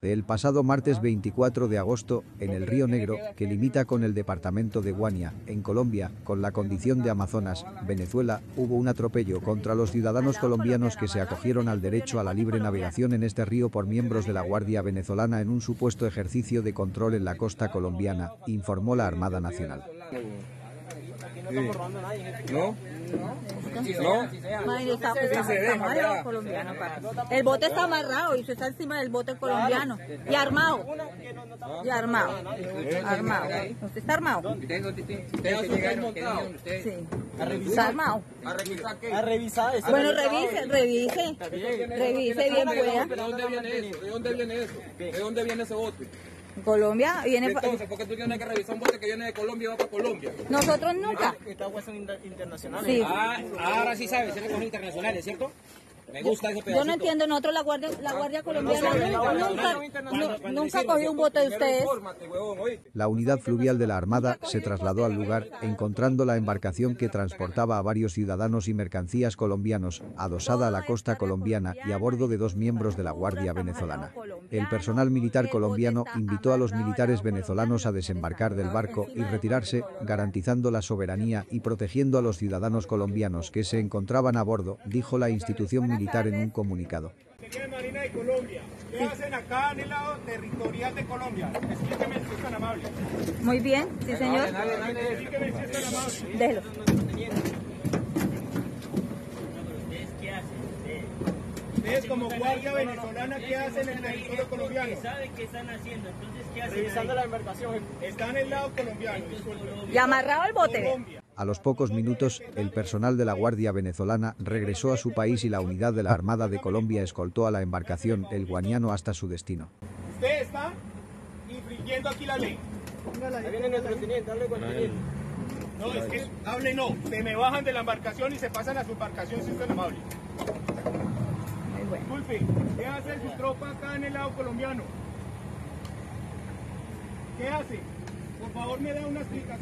El pasado martes 24 de agosto, en el Río Negro, que limita con el departamento de Guania, en Colombia, con la condición de Amazonas, Venezuela, hubo un atropello contra los ciudadanos colombianos que se acogieron al derecho a la libre navegación en este río por miembros de la Guardia Venezolana en un supuesto ejercicio de control en la costa colombiana, informó la Armada Nacional. ¿No? Madre, está, está- está amarrado colombiano, papi. El bote está amarrado y se está encima del bote colombiano. Y armado. Y armado. Armado. ¿Usted está armado? Sí. Está armado. ¿A revisar eso? Bueno, revise, revise. Revise bien. ¿De dónde viene eso? ¿De dónde viene eso? ¿De dónde viene ese bote? Colombia viene... Entonces, ¿por qué tú tienes que revisar un bote que viene de Colombia y va para Colombia? Nosotros nunca. Estas aguas son inter- internacionales. Sí. Ah, ahora sí sabes, se recogen internacionales, ¿cierto? Me gusta ese Yo no entiendo, nosotros la Guardia, la guardia Colombiana nunca, nunca, nu- nunca cogió un bote de ustedes. La unidad fluvial de la Armada se trasladó al lugar, encontrando la embarcación que transportaba a varios ciudadanos y mercancías colombianos, adosada a la costa colombiana y a bordo de dos miembros de la Guardia venezolana. El personal militar colombiano invitó a los militares venezolanos a desembarcar del barco y retirarse, garantizando la soberanía y protegiendo a los ciudadanos colombianos que se encontraban a bordo, dijo la institución militar en un comunicado. Secretaría de Marina de Colombia. ¿Qué hacen acá en el lado territorial de Colombia? Explíqueme si es tan amable. Muy bien, sí señor. Explíqueme si es tan amable. Déjelo. Ustedes como Guardia Venezolana, ¿qué hacen en el territorio colombiano? saben qué están haciendo, entonces ¿qué hacen Revisando la embarcación. Está en el lado colombiano. Y amarrado el bote. Colombia. A los pocos minutos, el personal de la Guardia venezolana regresó a su país y la unidad de la Armada de Colombia escoltó a la embarcación El Guaniano hasta su destino. Usted está infringiendo aquí la ley. Ahí viene nuestro teniente, hable con el teniente. No, es que hable no. Se me bajan de la embarcación y se pasan a su embarcación si es tan amable. Disculpe, ¿qué hace su tropa acá en el lado colombiano? ¿Qué hace? Por favor, me da una explicación.